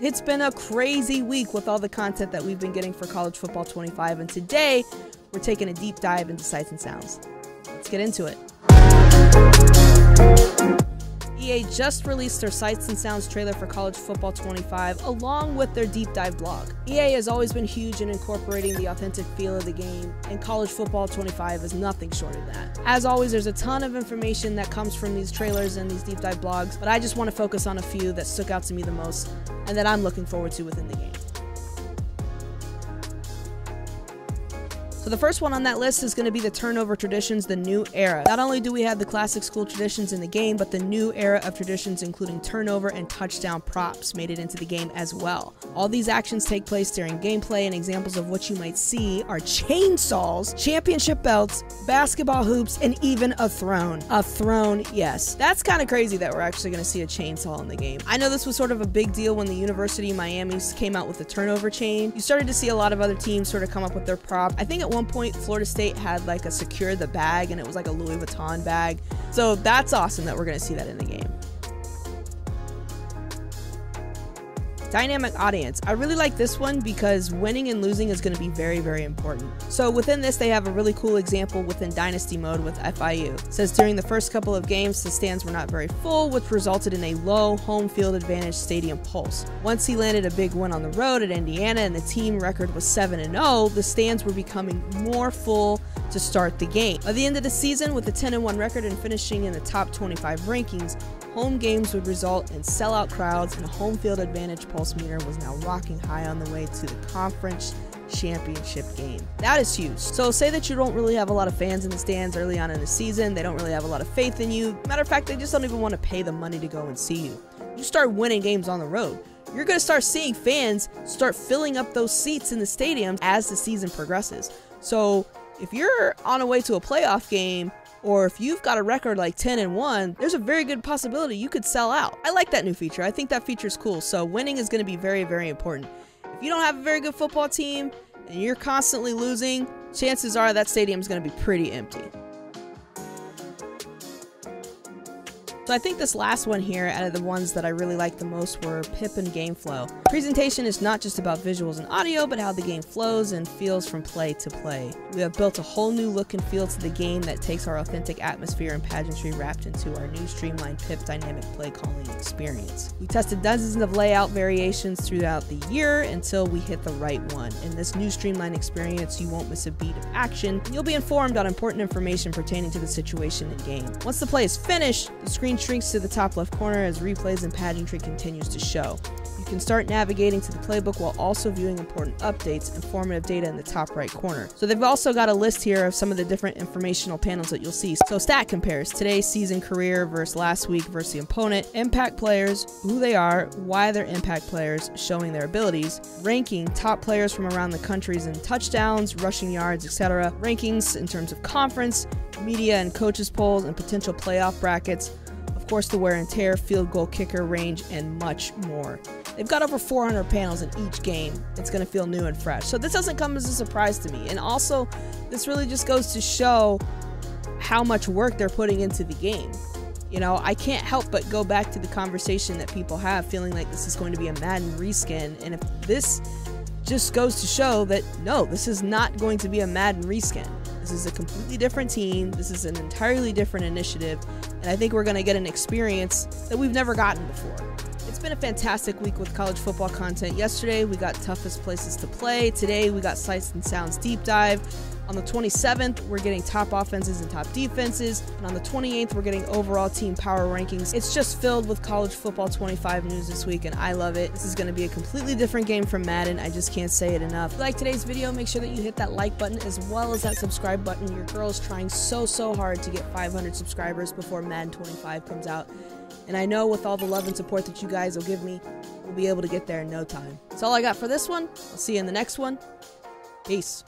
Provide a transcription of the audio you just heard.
It's been a crazy week with all the content that we've been getting for College Football 25, and today we're taking a deep dive into sights and sounds. Let's get into it. EA just released their Sights and Sounds trailer for College Football 25 along with their deep dive blog. EA has always been huge in incorporating the authentic feel of the game, and College Football 25 is nothing short of that. As always, there's a ton of information that comes from these trailers and these deep dive blogs, but I just want to focus on a few that stuck out to me the most and that I'm looking forward to within the game. So the first one on that list is going to be the turnover traditions, the new era. Not only do we have the classic school traditions in the game, but the new era of traditions including turnover and touchdown props made it into the game as well. All these actions take place during gameplay and examples of what you might see are chainsaws, championship belts, basketball hoops, and even a throne. A throne, yes. That's kind of crazy that we're actually going to see a chainsaw in the game. I know this was sort of a big deal when the University of Miami came out with the turnover chain. You started to see a lot of other teams sort of come up with their prop. I think at one point, Florida State had like a secure the bag and it was like a Louis Vuitton bag. So that's awesome that we're going to see that in the game. Dynamic audience. I really like this one because winning and losing is going to be very, very important. So within this, they have a really cool example within Dynasty mode with FIU. It says during the first couple of games, the stands were not very full, which resulted in a low home field advantage stadium pulse. Once he landed a big win on the road at Indiana and the team record was 7 0, the stands were becoming more full to start the game. By the end of the season, with a 10 1 record and finishing in the top 25 rankings, home games would result in sellout crowds, and a home field advantage pulse meter was now rocking high on the way to the conference championship game. That is huge. So, say that you don't really have a lot of fans in the stands early on in the season, they don't really have a lot of faith in you. Matter of fact, they just don't even want to pay the money to go and see you. You start winning games on the road. You're going to start seeing fans start filling up those seats in the stadium as the season progresses. So, if you're on a way to a playoff game or if you've got a record like 10 and 1, there's a very good possibility you could sell out. I like that new feature. I think that feature is cool. So winning is going to be very, very important. If you don't have a very good football team and you're constantly losing, chances are that stadium is going to be pretty empty. So I think this last one here, out of the ones that I really liked the most, were Pip and Game Flow. Presentation is not just about visuals and audio, but how the game flows and feels from play to play. We have built a whole new look and feel to the game that takes our authentic atmosphere and pageantry wrapped into our new streamlined Pip dynamic play calling experience. We tested dozens of layout variations throughout the year until we hit the right one. In this new streamlined experience, you won't miss a beat of action. You'll be informed on important information pertaining to the situation in game. Once the play is finished, the screen screen shrinks to the top left corner as replays and pageantry continues to show. You can start navigating to the playbook while also viewing important updates and formative data in the top right corner. So they've also got a list here of some of the different informational panels that you'll see. So stat compares today's season career versus last week versus the opponent, impact players, who they are, why they're impact players, showing their abilities, ranking top players from around the countries in touchdowns, rushing yards, etc., rankings in terms of conference, media and coaches polls, and potential playoff brackets, of course, the wear and tear, field goal kicker range, and much more. They've got over 400 panels in each game. It's going to feel new and fresh. So this doesn't come as a surprise to me. And also, this really just goes to show how much work they're putting into the game. You know, I can't help but go back to the conversation that people have feeling like this is going to be a Madden reskin. And if this just goes to show that no, this is not going to be a Madden reskin. This is a completely different team. This is an entirely different initiative. And I think we're going to get an experience that we've never gotten before. It's been a fantastic week with college football content. Yesterday, we got toughest places to play. Today, we got Sights and Sounds deep dive. On the 27th, we're getting top offenses and top defenses. And on the 28th, we're getting overall team power rankings. It's just filled with college football 25 news this week, and I love it. This is going to be a completely different game from Madden. I just can't say it enough. If you like today's video, make sure that you hit that like button as well as that subscribe button. Your girl's trying so, so hard to get 500 subscribers before Madden 25 comes out. And I know with all the love and support that you guys will give me, we'll be able to get there in no time. That's all I got for this one. I'll see you in the next one. Peace.